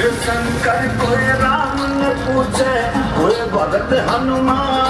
शंकर कोई राम ने पूछे कोई भगत हनुमान।